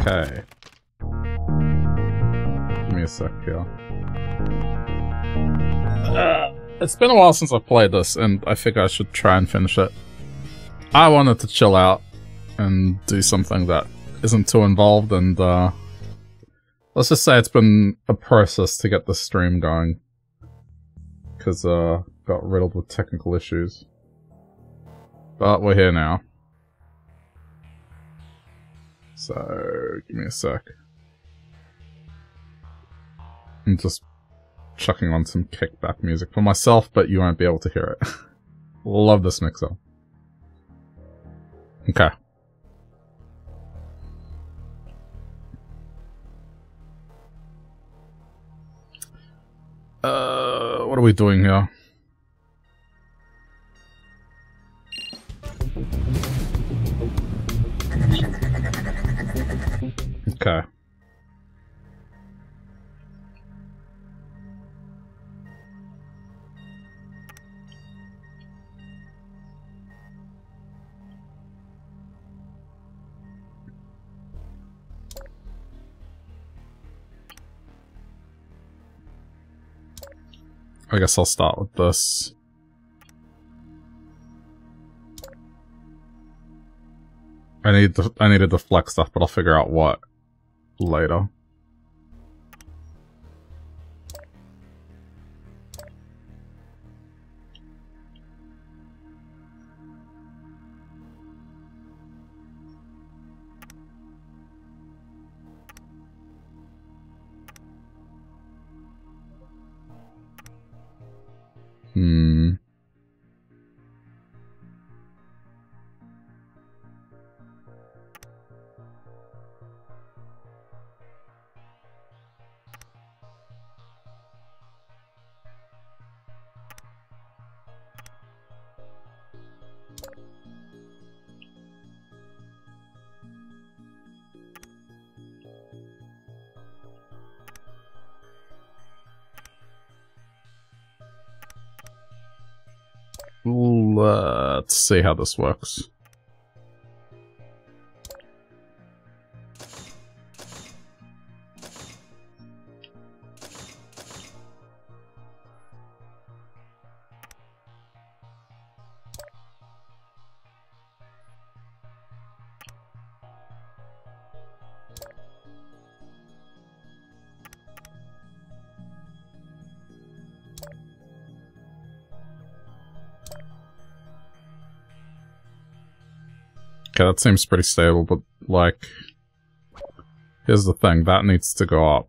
Okay. Give me a sec here. Uh, it's been a while since I've played this, and I think I should try and finish it. I wanted to chill out and do something that isn't too involved, and uh, let's just say it's been a process to get the stream going. Because uh, got riddled with technical issues. But we're here now. So, give me a sec. I'm just chucking on some kickback music for myself, but you won't be able to hear it. Love this mixer. Okay. Uh, what are we doing here? Okay. I guess I'll start with this. I need the I needed the flex stuff, but I'll figure out what later. Hmm. Let's see how this works. Seems pretty stable, but, like... Here's the thing, that needs to go up.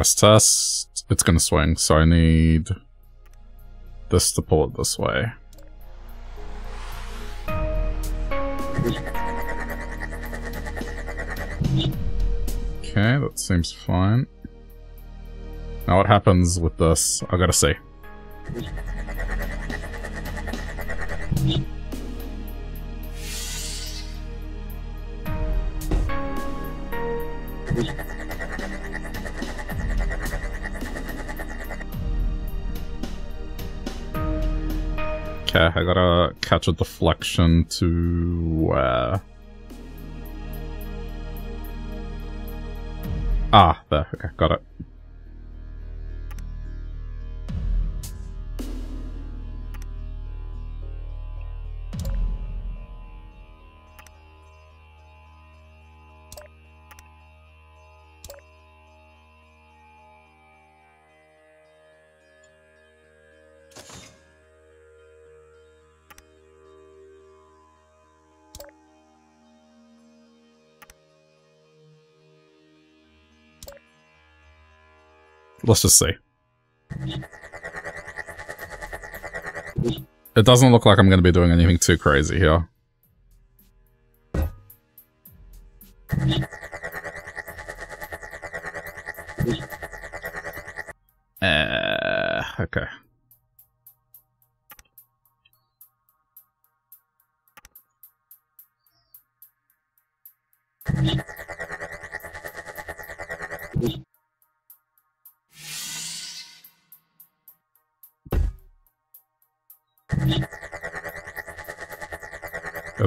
Stress test. It's gonna swing, so I need this to pull it this way. Okay, that seems fine. Now what happens with this? I gotta see. Okay, I gotta catch a deflection to where? Ah, there. Okay, got it. Let's just see. It doesn't look like I'm going to be doing anything too crazy here.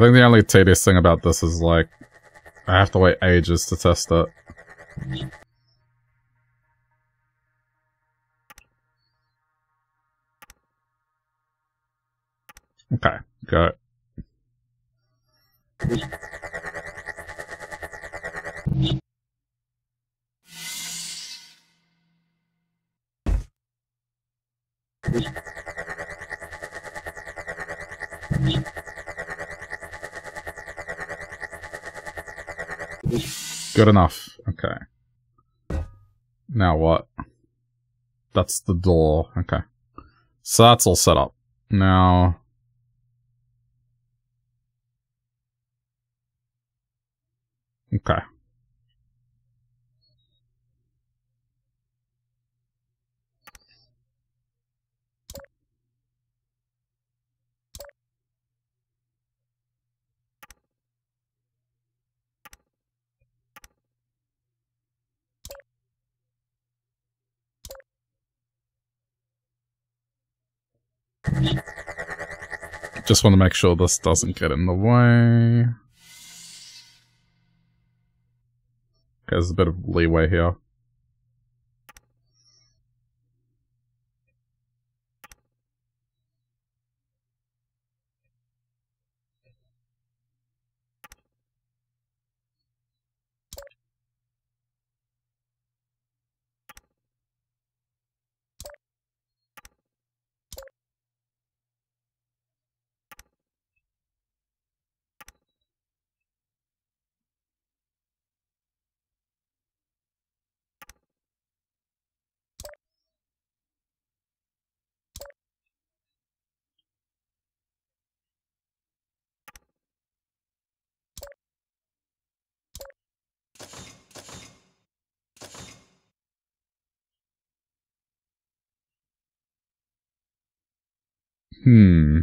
I think the only tedious thing about this is, like, I have to wait ages to test it. Good enough. Okay. Now what? That's the door. Okay. So that's all set up. Now... Okay. Just want to make sure this doesn't get in the way. There's a bit of leeway here. Hmm.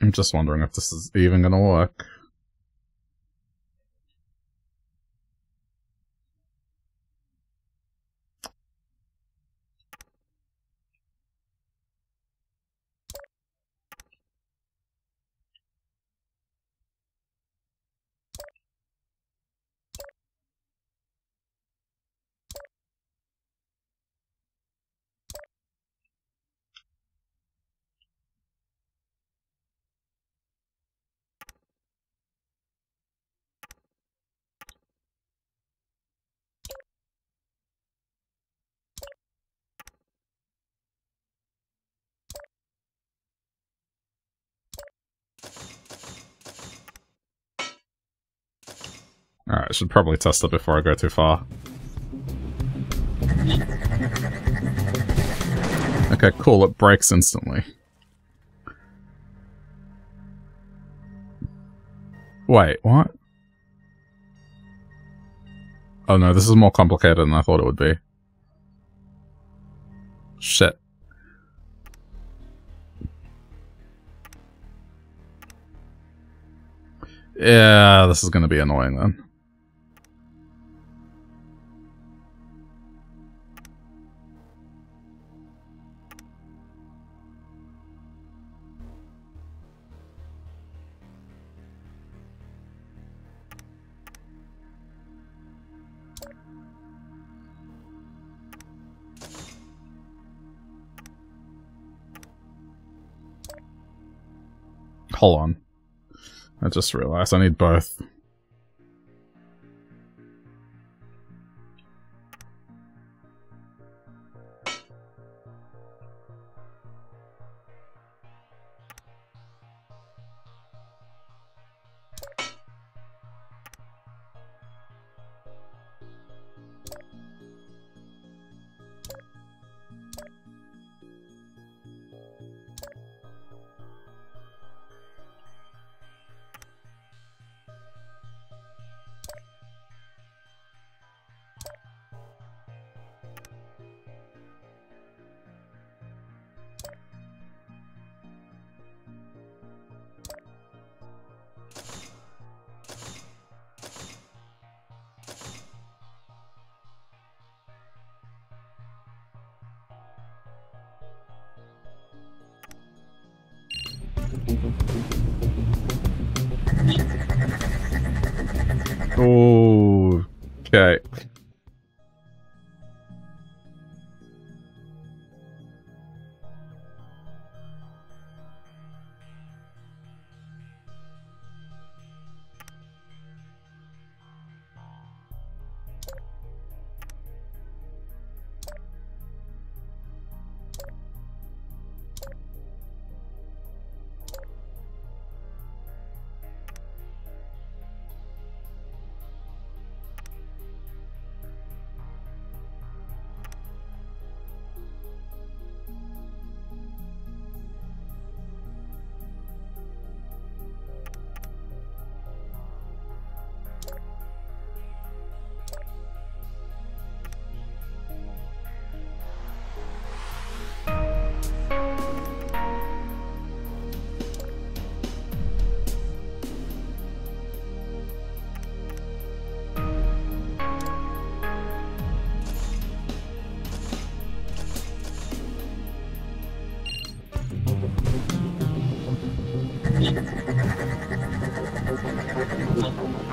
I'm just wondering if this is even gonna work. Should probably test it before I go too far. Okay, cool, it breaks instantly. Wait, what? Oh no, this is more complicated than I thought it would be. Shit. Yeah, this is gonna be annoying then. Hold on. I just realized I need both.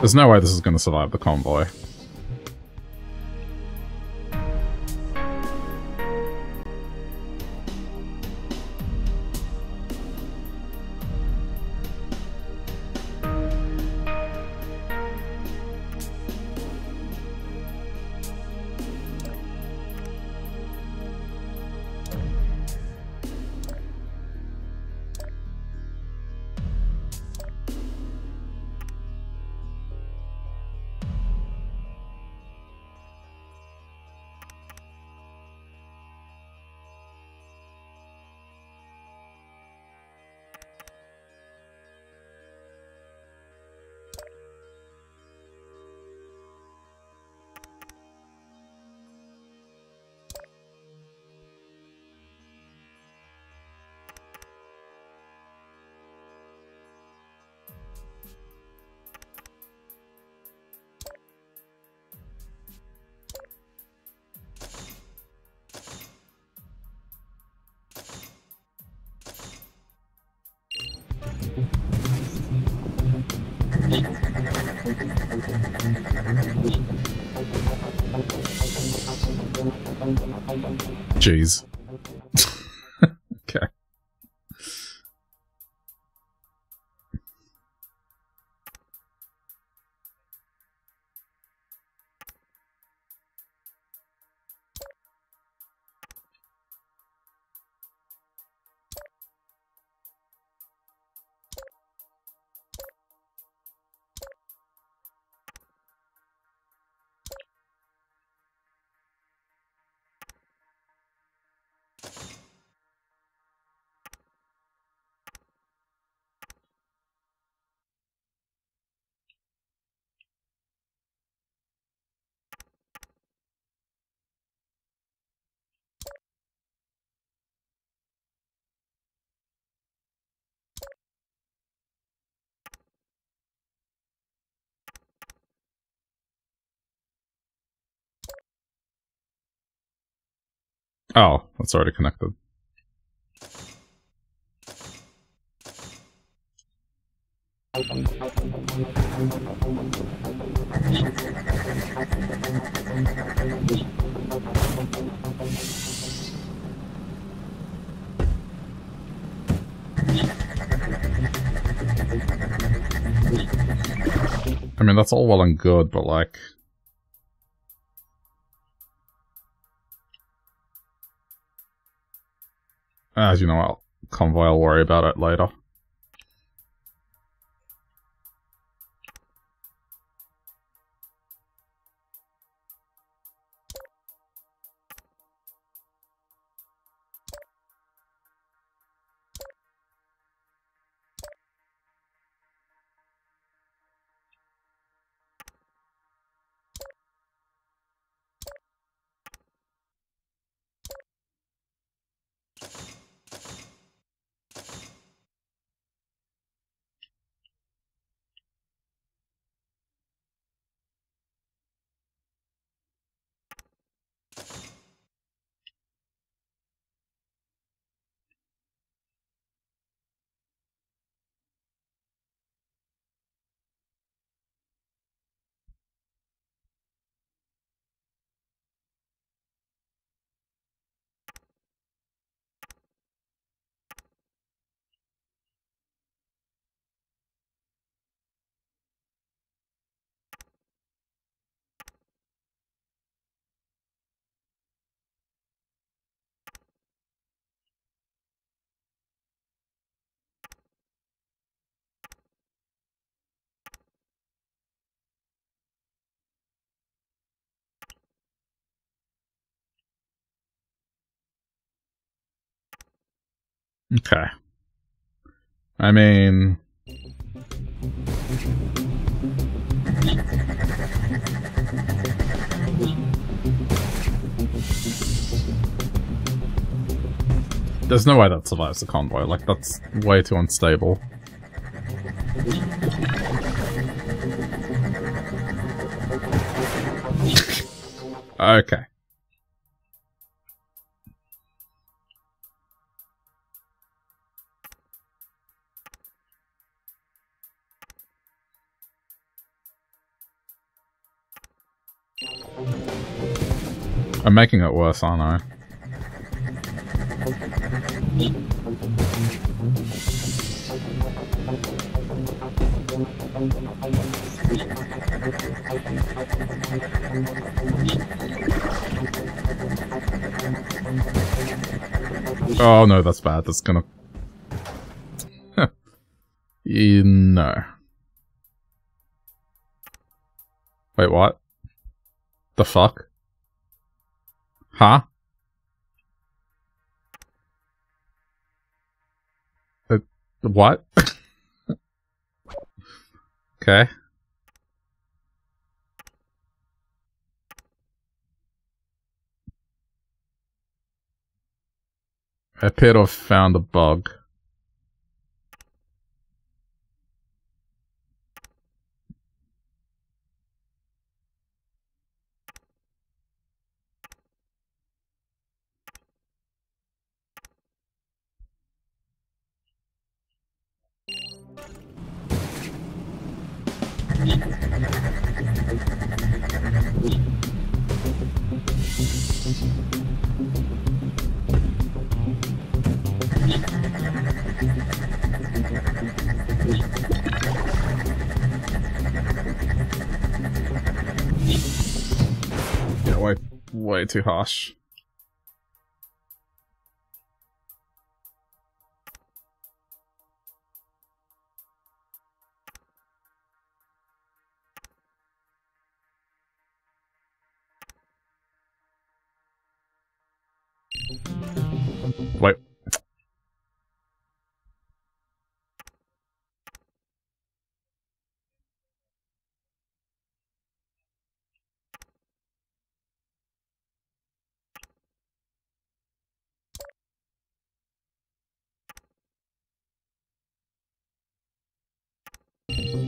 There's no way this is going to survive the convoy. Jeez. Oh, that's already connected. I mean, that's all well and good, but like... As you know, I'll, Convoy, I'll worry about it later. Okay. I mean... There's no way that survives the convoy, like that's way too unstable. okay. I'm making it worse, aren't I? Oh no, that's bad. That's gonna... no. Wait, what? The fuck? Huh? Uh, what? okay. I to have found a bug. Way, too harsh. Wait. Okay,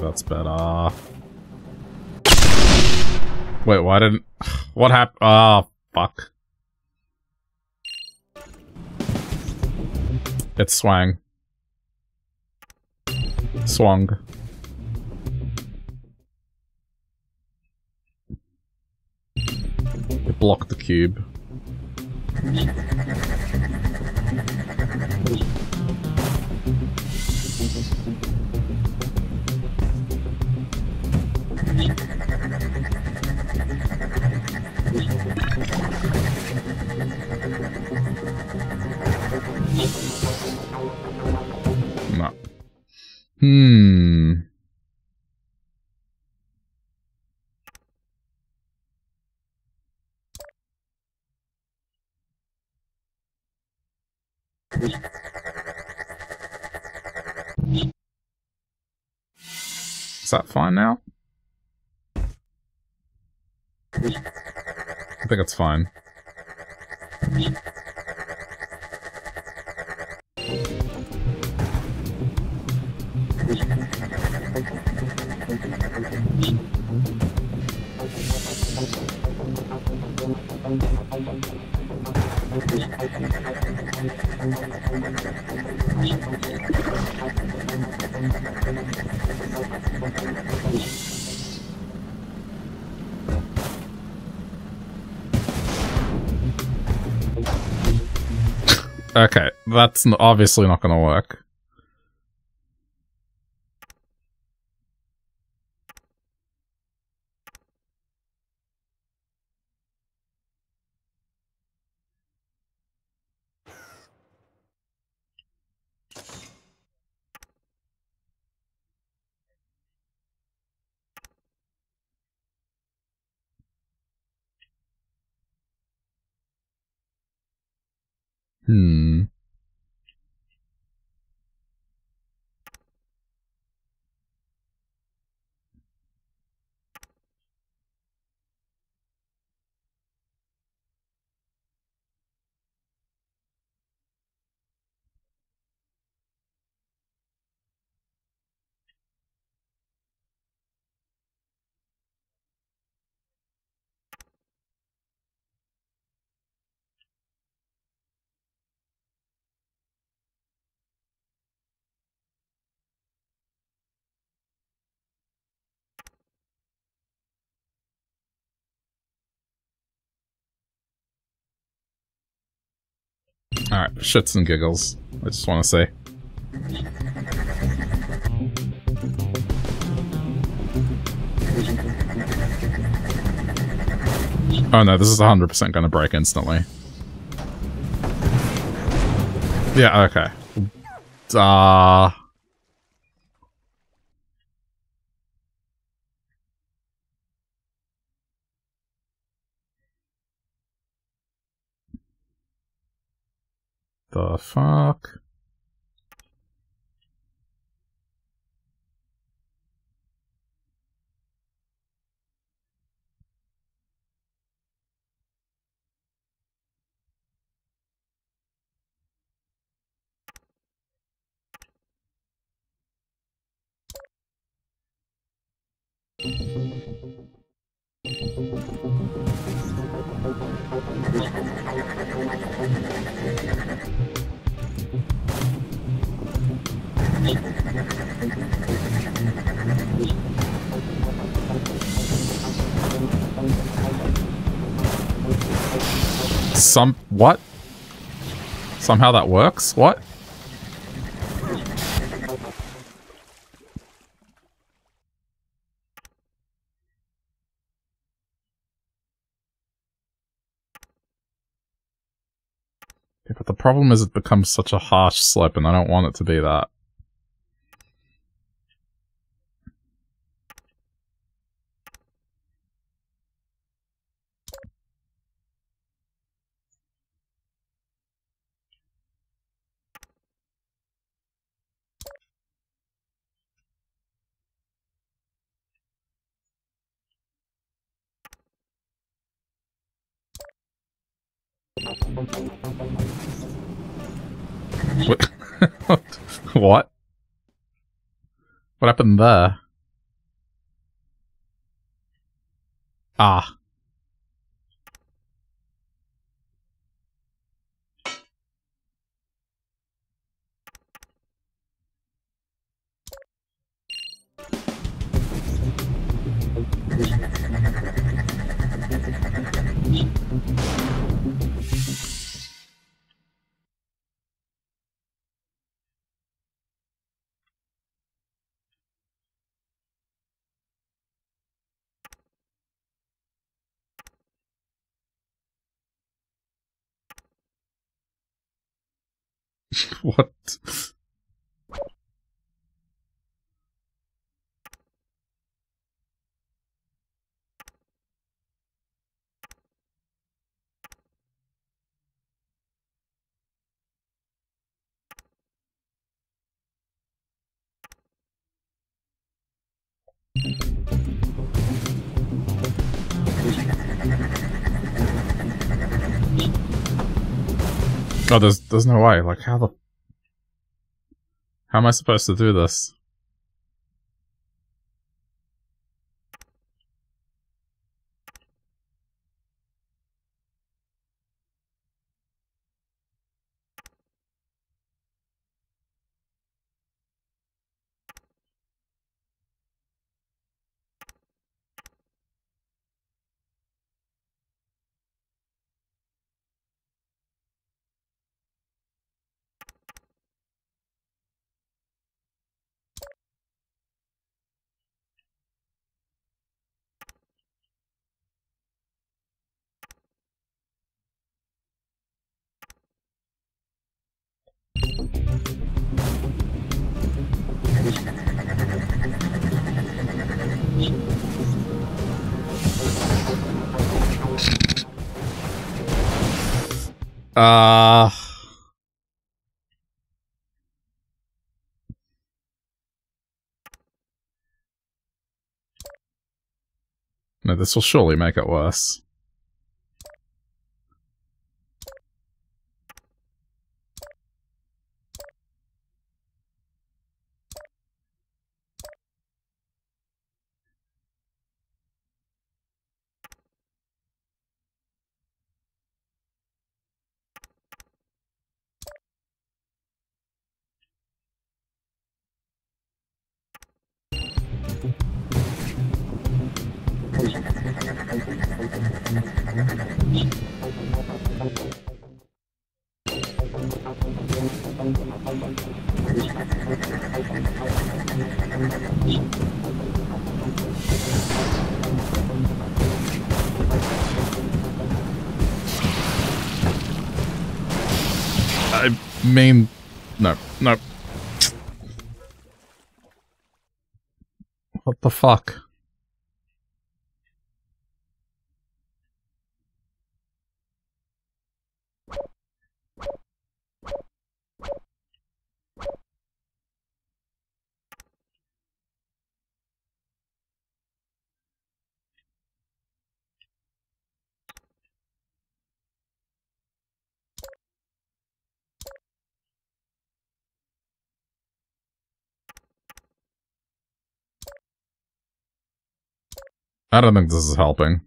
that's better. Wait, why didn't... What happened? Oh, ah, fuck. It swang. Swung. It blocked the cube. No. Hmm. Is that fine now? I think it's fine. Okay, that's obviously not gonna work. Hmm. Alright, shits and giggles. I just want to say. Oh no, this is 100% gonna break instantly. Yeah, okay. Uh... The fuck? Some... what? Somehow that works? What? But the problem is it becomes such a harsh slope and I don't want it to be that. What? What happened there? Ah. what? Oh, there's there's no way. Like, how the... How am I supposed to do this? Uh No, this will surely make it worse. Fuck? I don't think this is helping.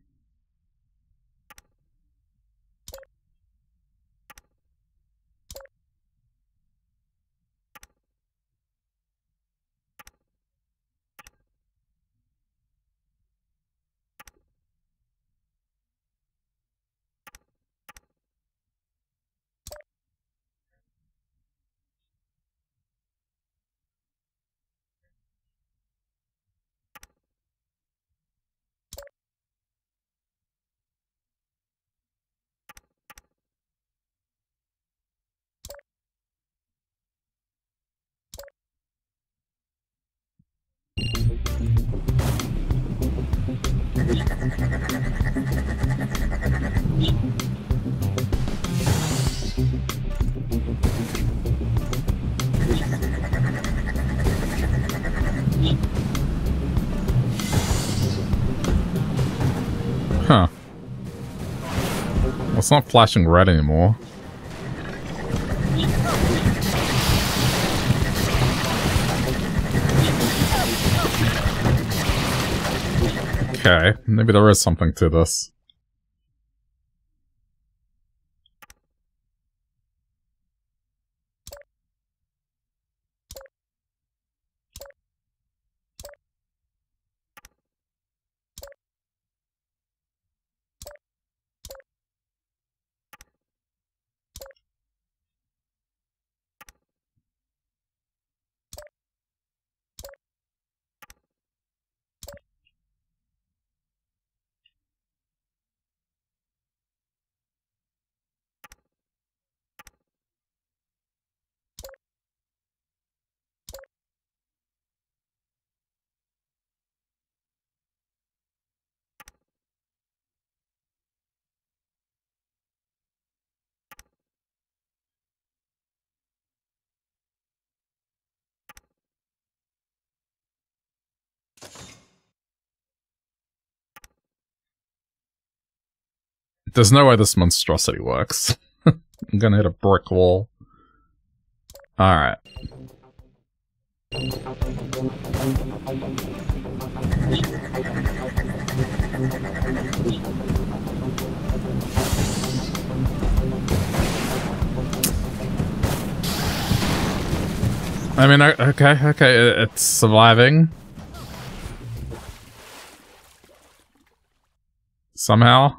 Huh. Well, it's not flashing red anymore. Okay, maybe there is something to this. There's no way this monstrosity works. I'm gonna hit a brick wall. Alright. I mean, okay, okay, it's surviving. Somehow.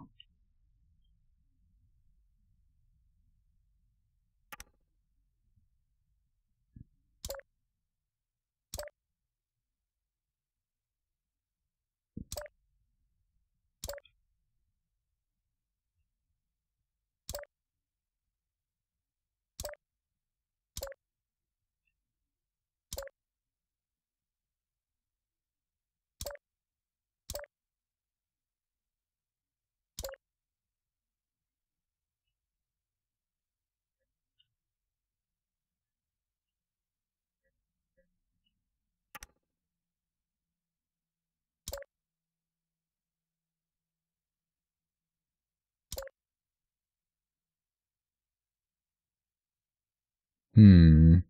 嗯。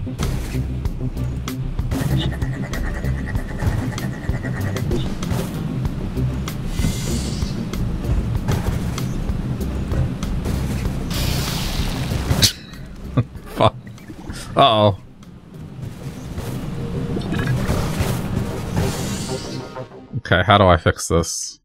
Hmm. Uh-oh. Okay, how do I fix this?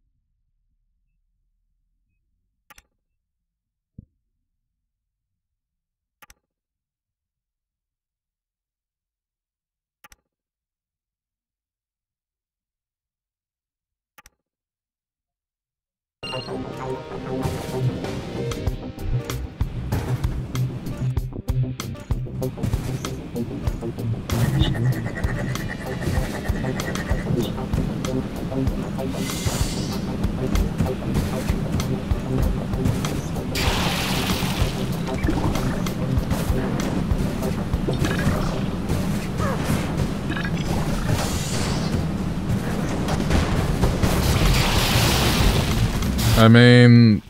I mean...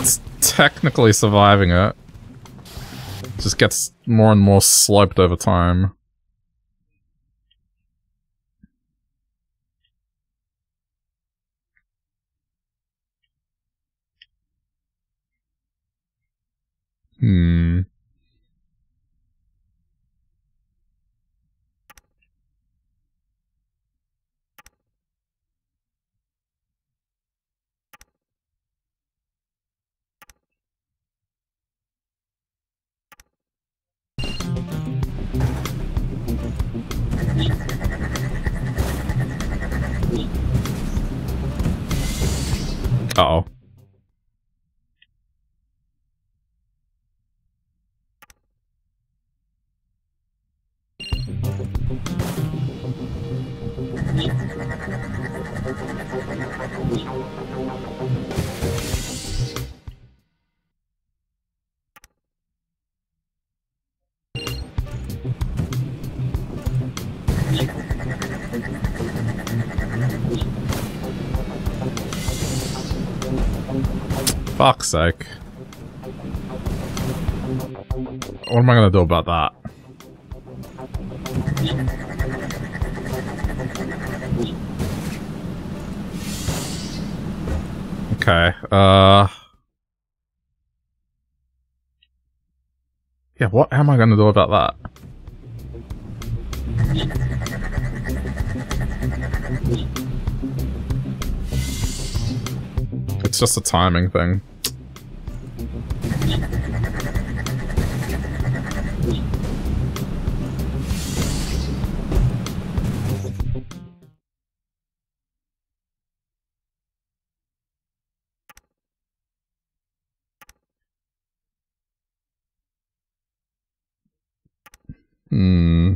It's technically surviving it. Just gets more and more sloped over time. Hmm. Uh Fuck's sake. What am I gonna do about that? Okay, uh... Yeah, what am I gonna do about that? It's just a timing thing. Hmm.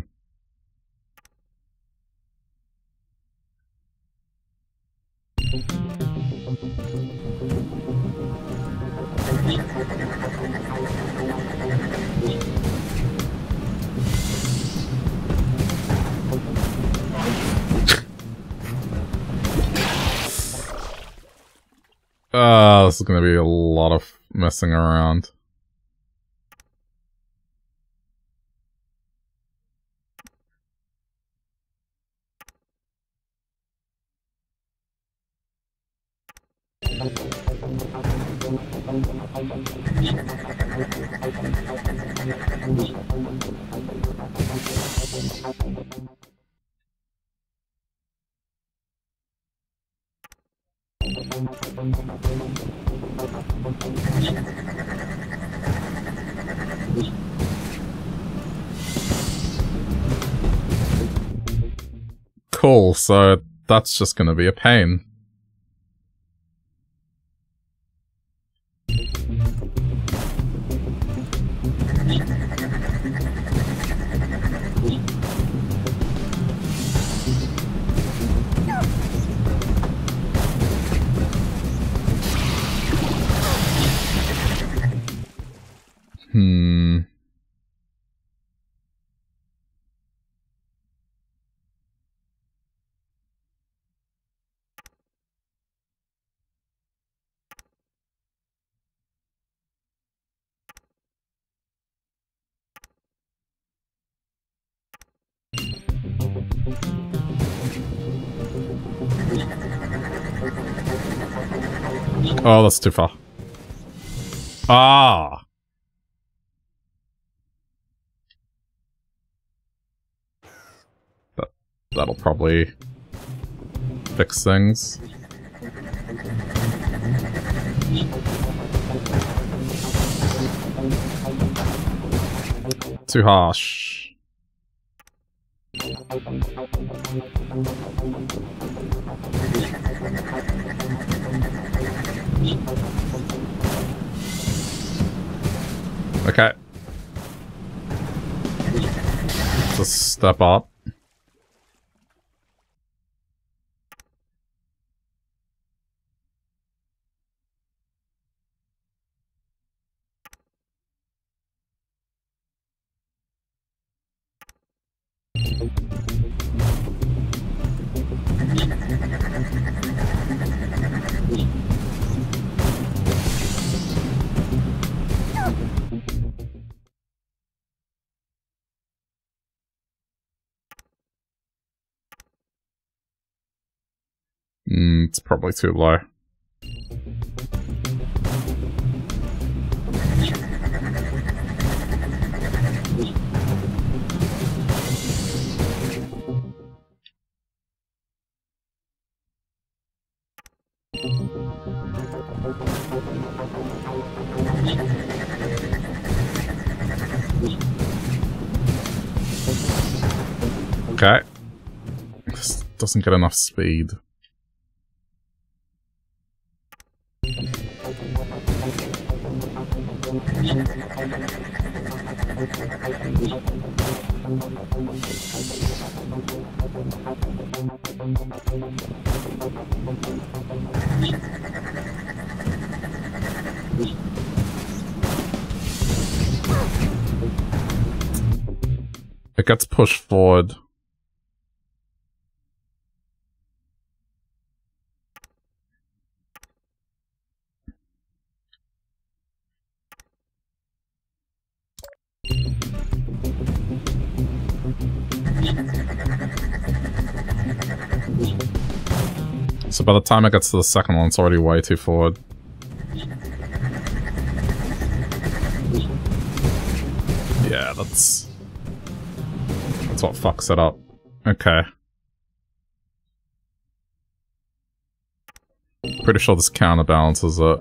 Uh, this is gonna be a lot of messing around. So that's just gonna be a pain. Oh, that's too far. Ah! That, that'll probably fix things. Too harsh. Okay. Just step up. Mm, it's probably too low. Okay. Doesn't get enough speed. It gets pushed forward. So by the time it gets to the second one, it's already way too forward. Yeah, that's... What fucks it up. Okay. Pretty sure this counterbalances it.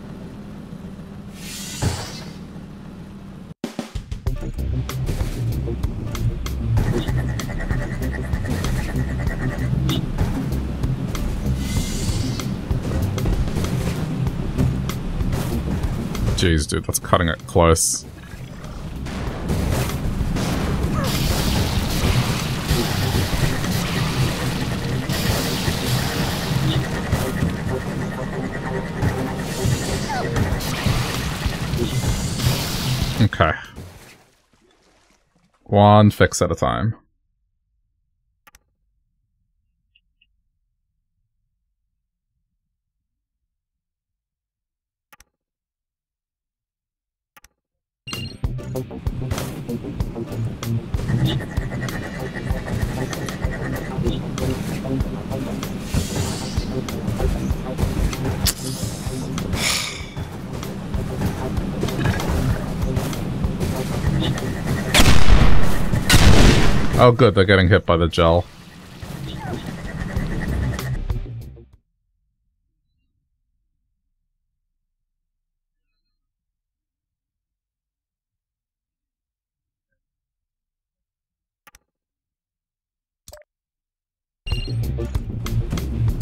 Jeez, dude, that's cutting it close. Okay. One fix at a time. Oh good, they're getting hit by the gel.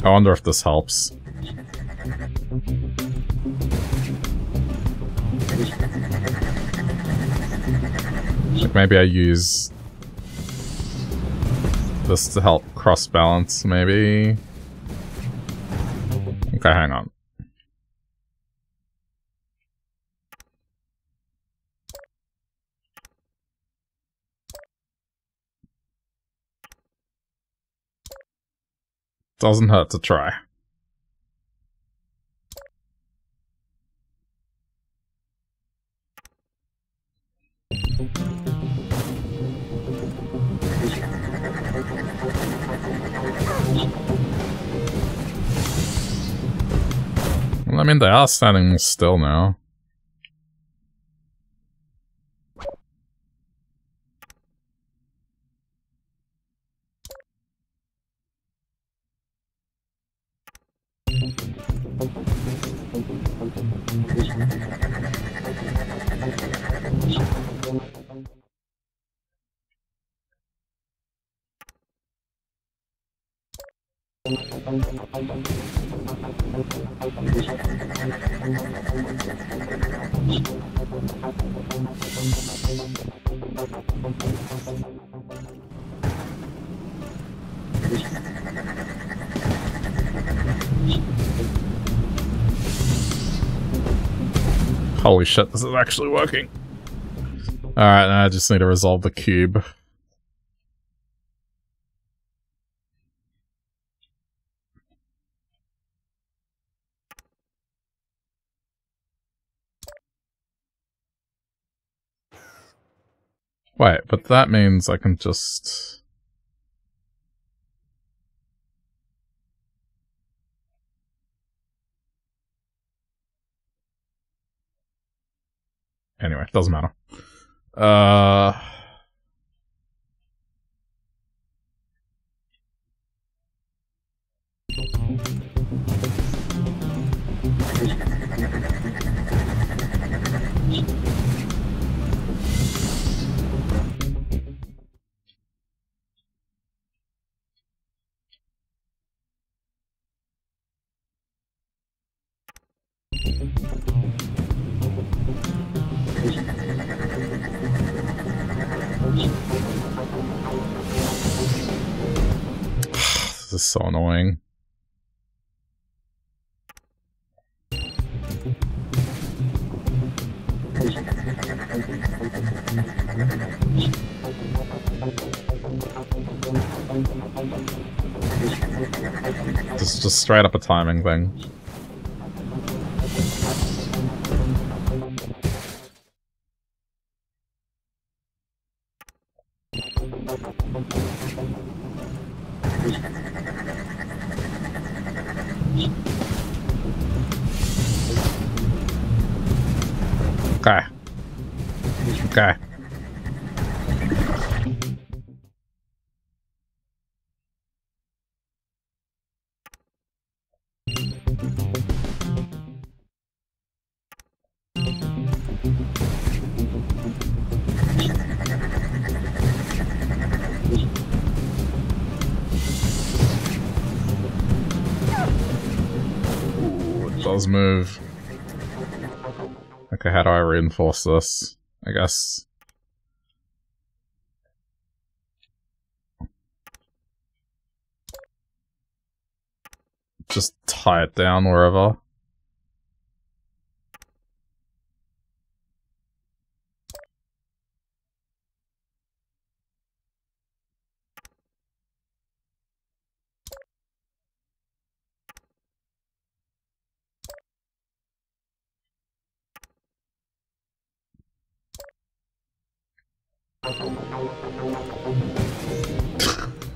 I wonder if this helps. Like maybe I use this to help cross balance, maybe. Okay, hang on. Doesn't hurt to try. Mean, they are standing still now. Shit, this is actually working. Alright, now I just need to resolve the cube. Wait, but that means I can just... Anyway, doesn't matter. Uh... is so annoying. This is just straight up a timing thing. How do I reinforce this? I guess... Just tie it down wherever.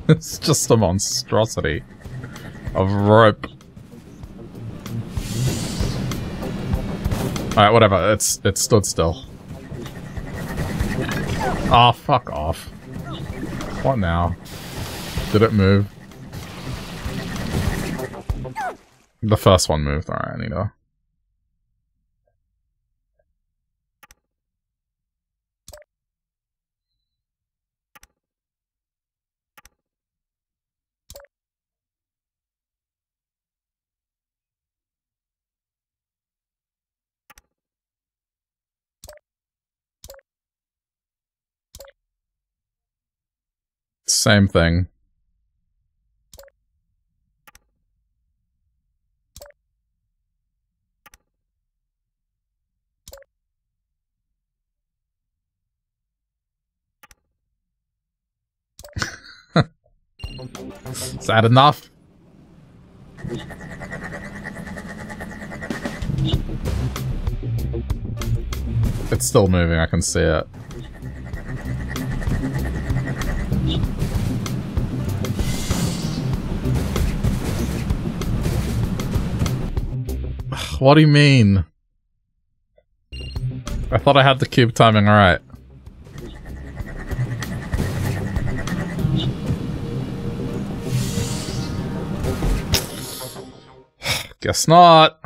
it's just a monstrosity of rope. Alright, whatever. It's it stood still. Oh, fuck off. What now? Did it move? The first one moved. Alright, I need to... Same thing. Is that enough? It's still moving, I can see it. What do you mean? I thought I had the cube timing right. Guess not.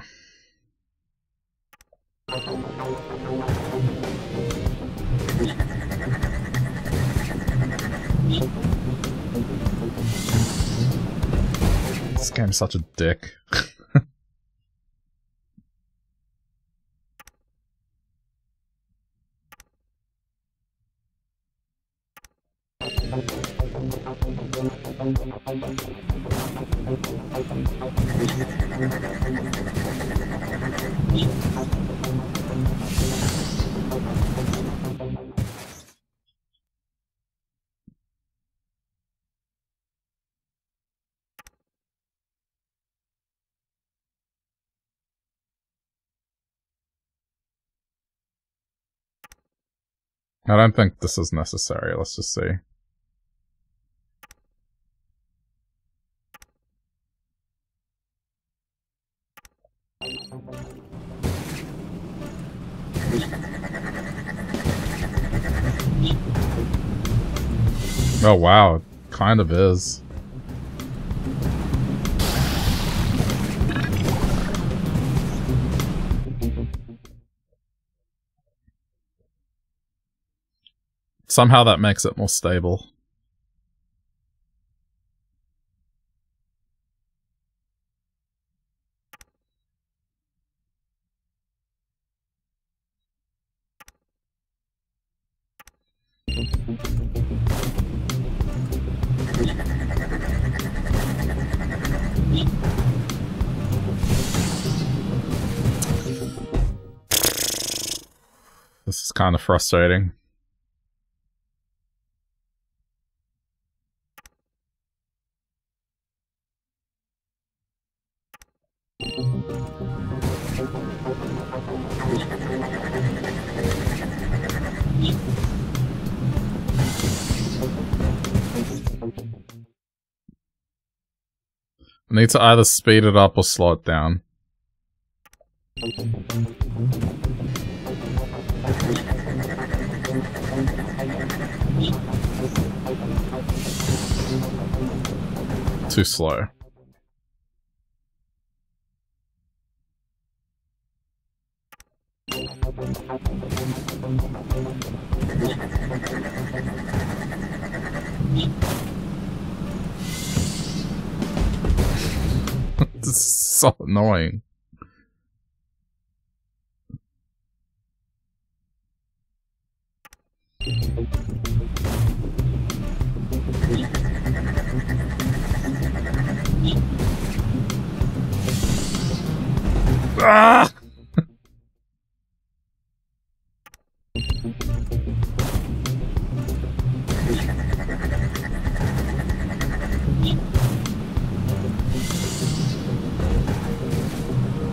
This game's such a dick. I don't think this is necessary. Let's just see. Oh wow, it kind of is. Somehow that makes it more stable. Is kind of frustrating. I need to either speed it up or slow it down. Too slow. this is so annoying. Ah!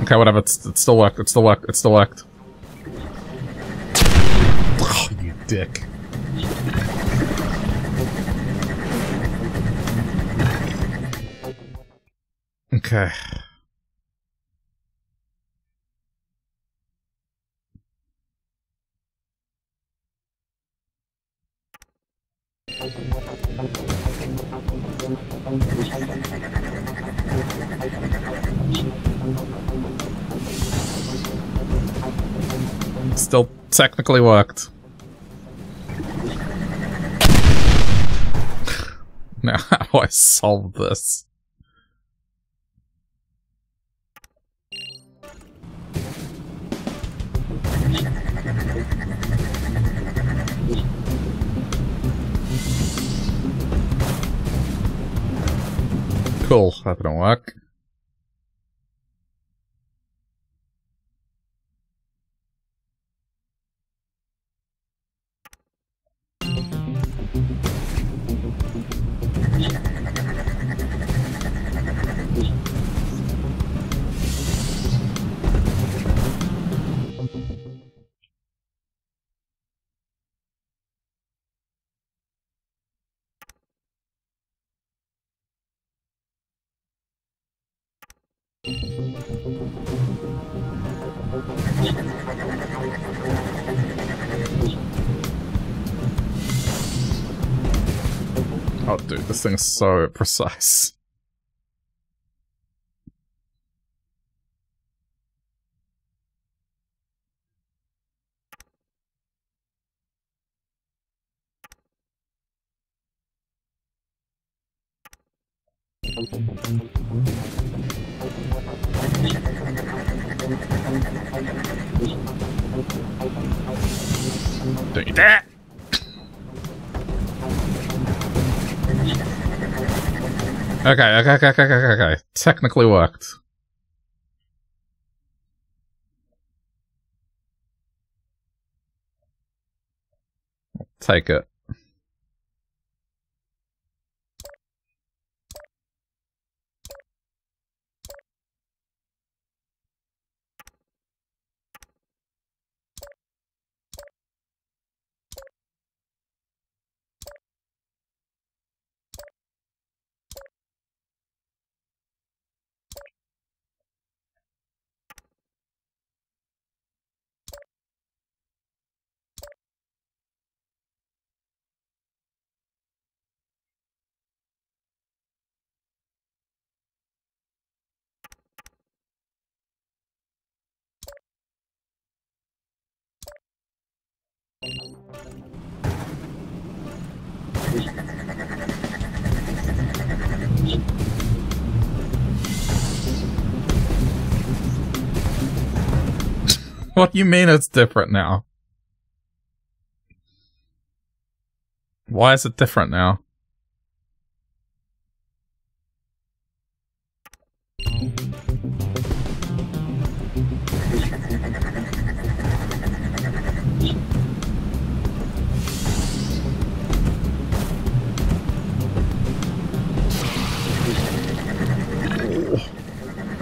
Okay, whatever. It's, it still worked. It still worked. It still worked. Oh, you dick. Okay. Still technically worked. now how do I solve this? Cool, that didn't work. Oh, this thing's so precise. Okay, okay, okay, okay, okay, okay. Technically worked. take it. What do you mean it's different now? Why is it different now?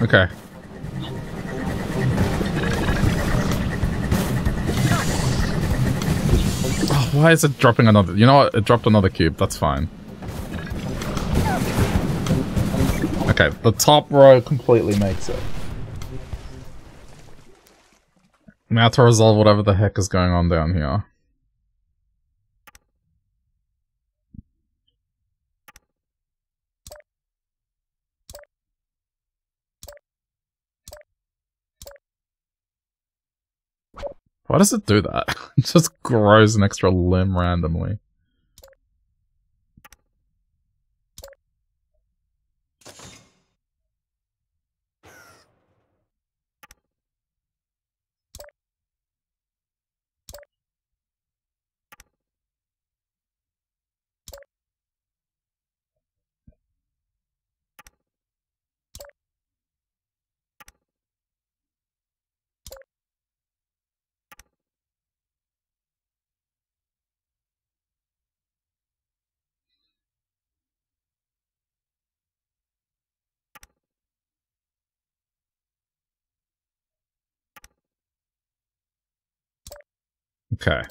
Okay. Why is it dropping another? You know what? It dropped another cube. That's fine. Okay, the top row completely makes it. Now to resolve whatever the heck is going on down here. Why does it do that? it just grows an extra limb randomly. Okay.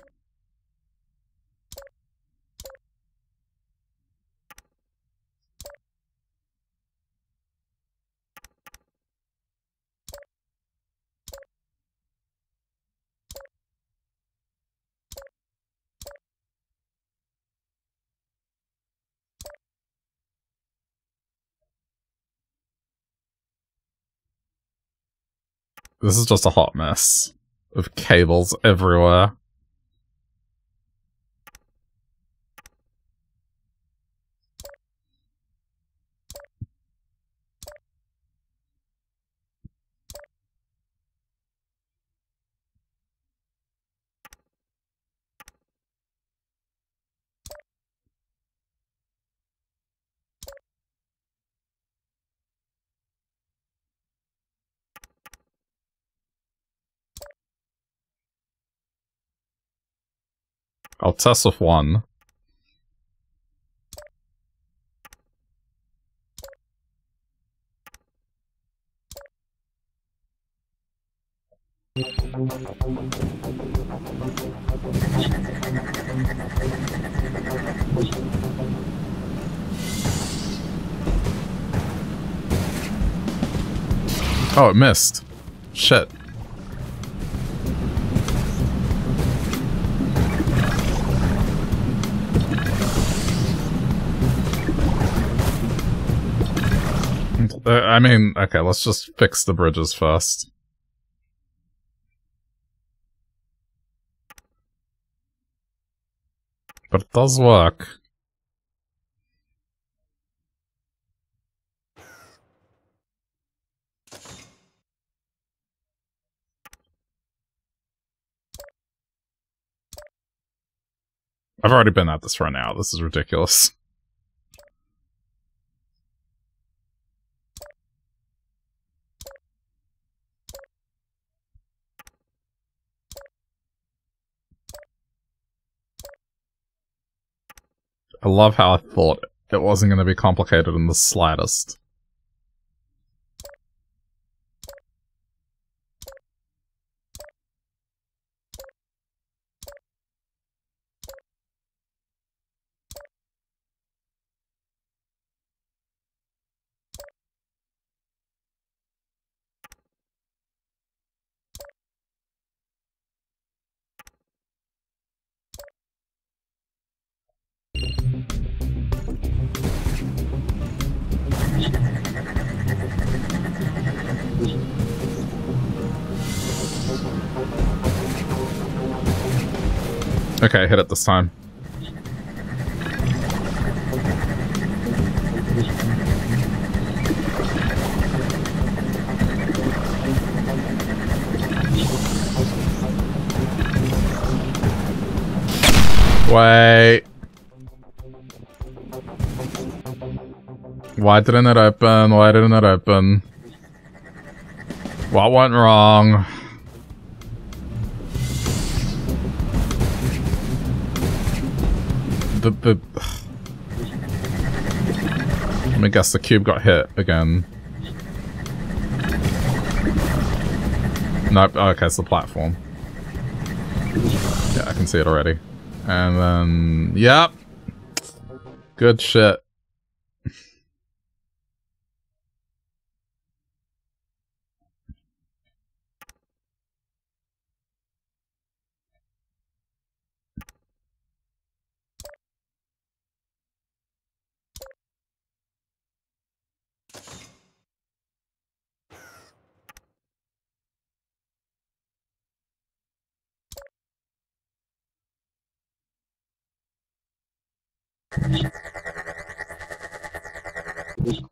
This is just a hot mess of cables everywhere. I'll test with one. Oh, it missed. Shit. Uh, I mean, okay, let's just fix the bridges first. But it does work. I've already been at this for an hour. This is ridiculous. I love how I thought it wasn't going to be complicated in the slightest. Okay, hit it this time. Wait. Why didn't it open? Why didn't it open? What went wrong? The. Let me guess the cube got hit again. Nope, oh, okay, it's the platform. Yeah, I can see it already. And then... Yep! Good shit.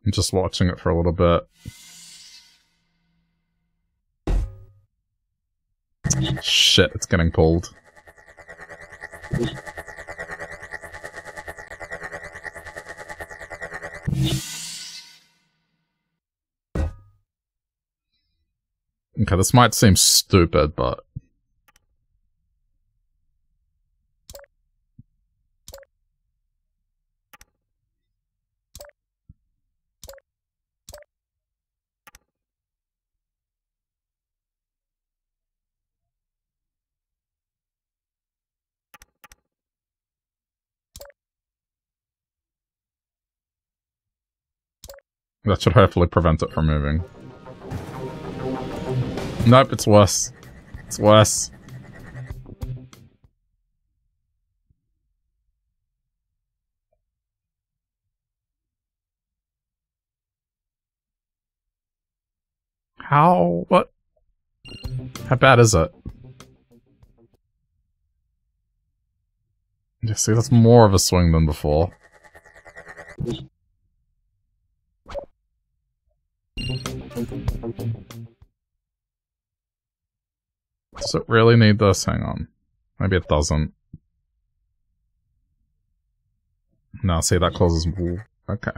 Just watching it for a little bit. Shit, it's getting pulled. Okay, this might seem stupid, but That should hopefully prevent it from moving. Nope, it's worse. It's worse. How? What? How bad is it? Yeah, see, that's more of a swing than before. Does it really need this? Hang on. Maybe it doesn't. No, see, that closes... Okay.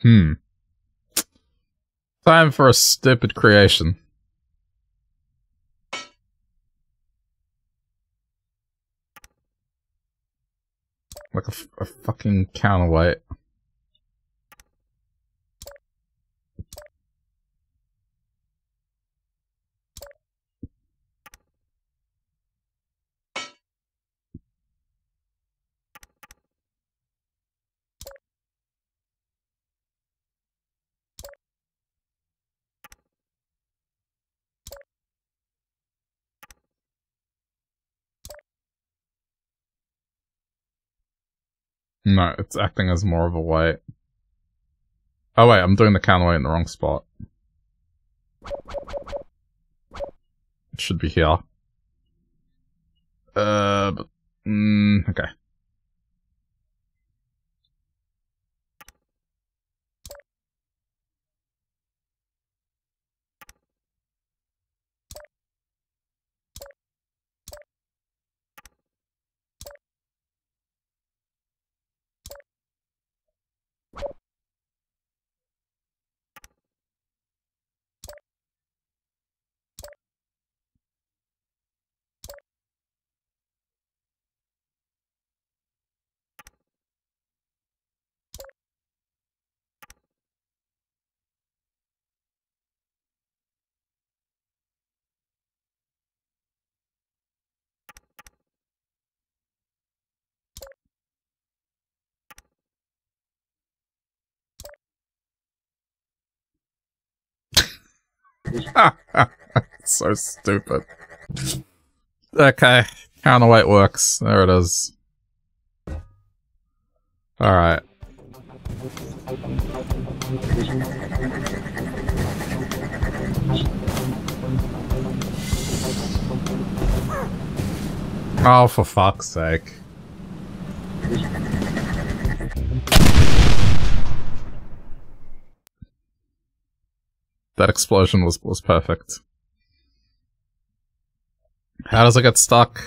Hmm. Time for a stupid creation. Like a, a fucking counterweight. No, it's acting as more of a weight. Oh wait, I'm doing the can counterweight in the wrong spot. It should be here. Uh, but, mm, okay. so stupid. Okay, counterweight works. There it is. Alright. Oh, for fuck's sake. That explosion was, was perfect. How does it get stuck?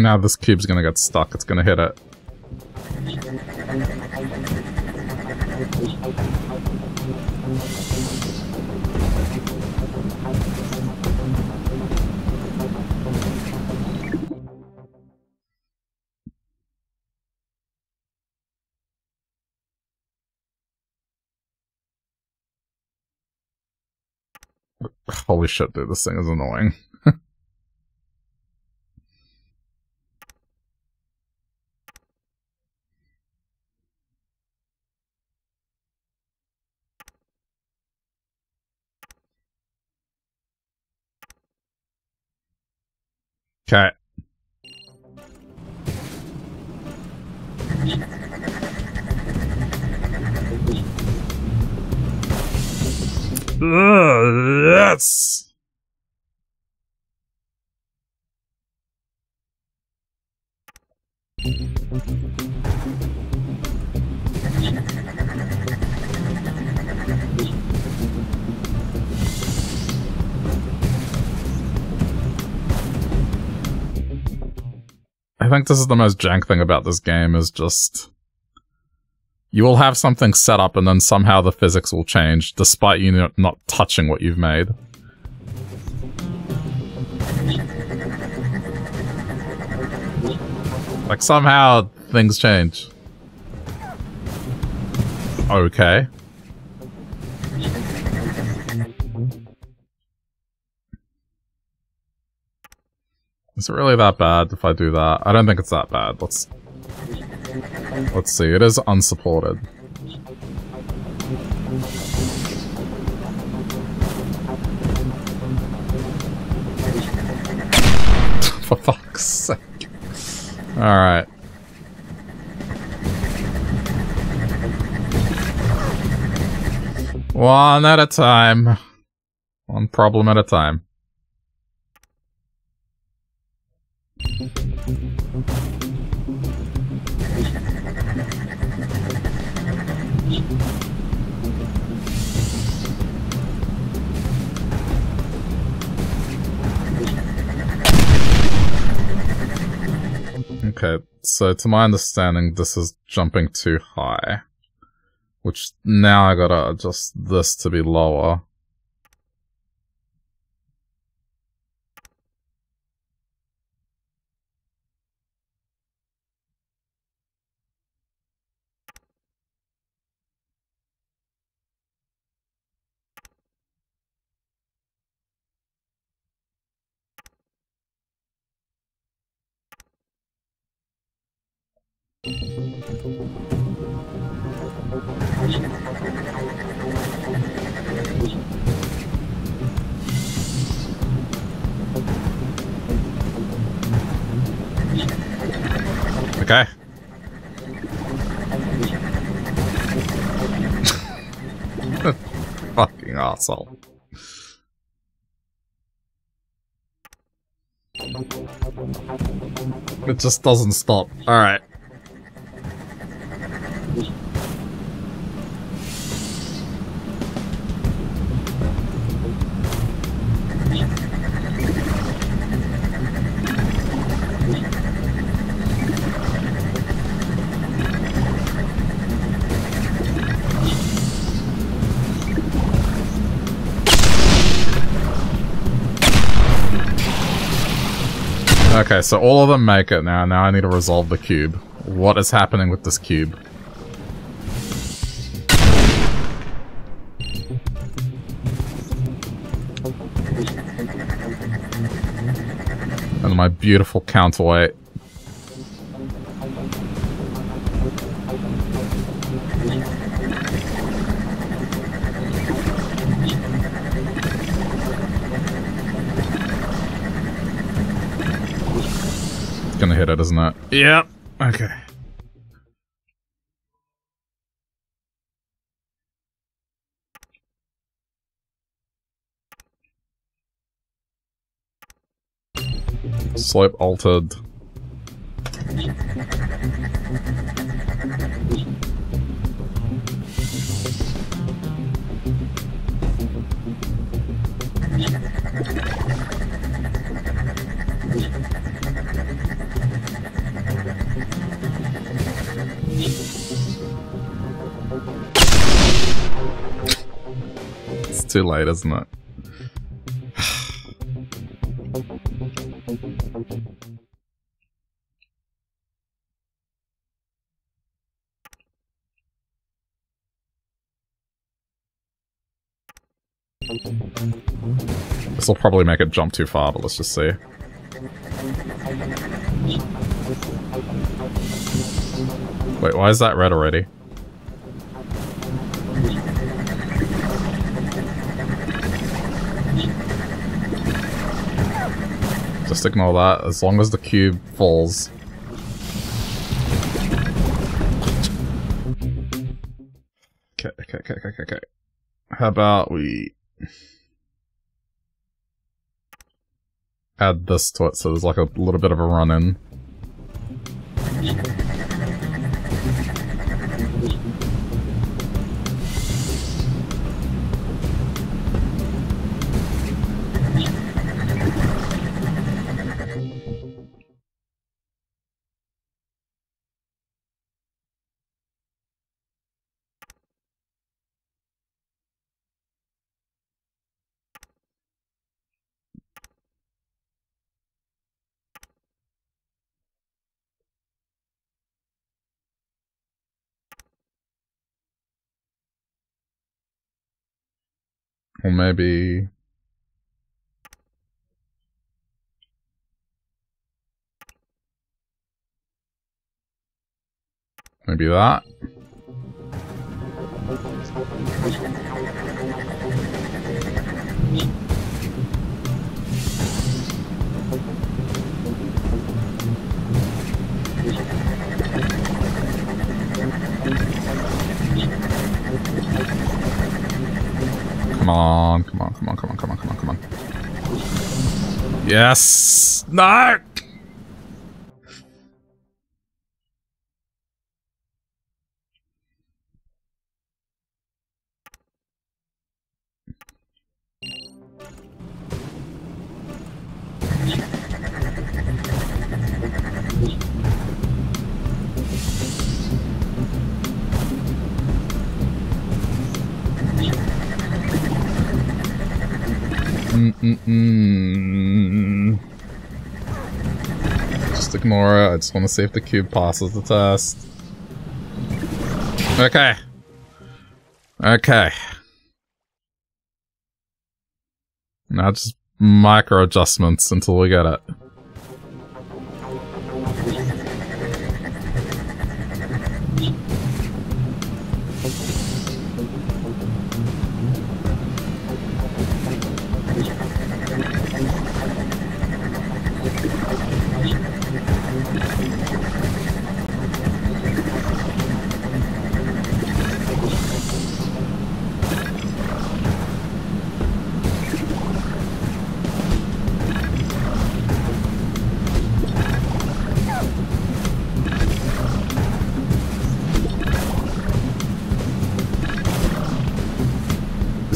Now this cube's gonna get stuck, it's gonna hit it. Holy shit, dude, this thing is annoying. Okay. yes! I think this is the most jank thing about this game is just you will have something set up and then somehow the physics will change despite you not touching what you've made. Like somehow things change. Okay. Is it really that bad if I do that? I don't think it's that bad. Let's let's see. It is unsupported. For fuck's sake. Alright. One at a time. One problem at a time. Okay, so to my understanding, this is jumping too high. Which now I gotta adjust this to be lower. Okay. Fucking asshole. It just doesn't stop. Alright. Okay, so all of them make it now. Now I need to resolve the cube. What is happening with this cube? And my beautiful counterweight. Gonna hit it, isn't it? Yep. Okay. Slope altered. Too late, isn't it? This will probably make it jump too far, but let's just see. Wait, why is that red already? Just ignore that, as long as the cube falls. Okay, okay, okay, okay, okay. How about we... Add this to it so there's like a little bit of a run-in. Or maybe... Maybe that. Come on, come on, come on, come on, come on, come on. Yes! No! It. I just want to see if the cube passes the test. Okay. Okay. Now just micro adjustments until we get it.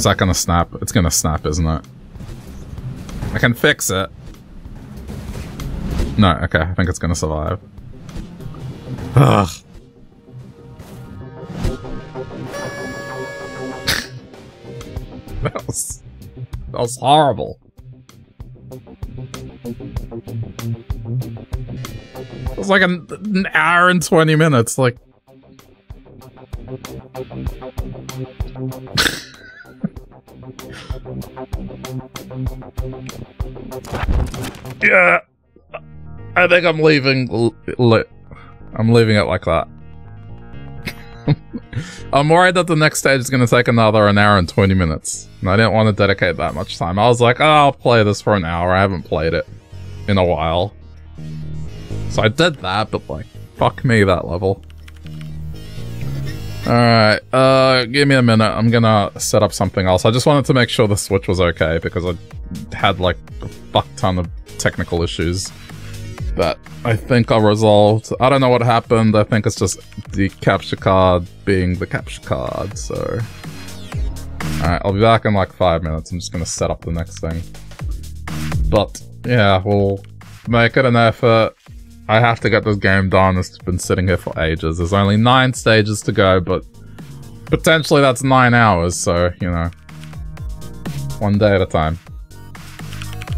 Is that gonna snap? It's gonna snap, isn't it? I can fix it. No, okay, I think it's gonna survive. Ugh. that was... That was horrible. It was like an, an hour and 20 minutes, like... yeah. I think I'm leaving. I'm leaving it like that. I'm worried that the next stage is going to take another an hour and 20 minutes. And I didn't want to dedicate that much time. I was like, oh, I'll play this for an hour. I haven't played it in a while. So I did that, but like, fuck me, that level. Alright, uh, give me a minute. I'm gonna set up something else. I just wanted to make sure the Switch was okay because I had like a fuck ton of technical issues that I think are resolved. I don't know what happened. I think it's just the capture card being the capture card, so... Alright, I'll be back in like five minutes. I'm just gonna set up the next thing. But, yeah, we'll make it an effort. I have to get this game done. It's been sitting here for ages. There's only nine stages to go, but potentially that's nine hours, so, you know. One day at a time.